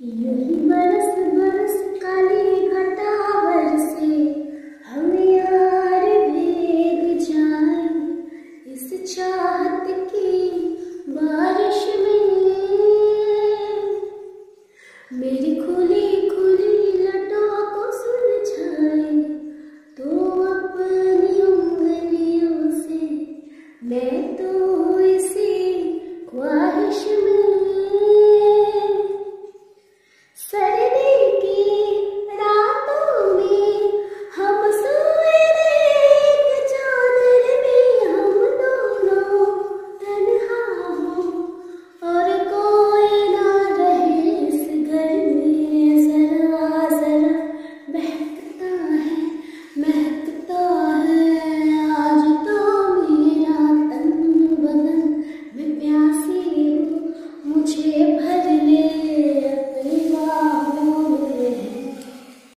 यही बरस बरस काले घटा बरसे हम यार भीग जाए। इस चाहत की बारिश में मेरी खुली खुली लटों को सुन जाए। तो अपनी उंगलियों से मैं तो इसी ख्वाहिश में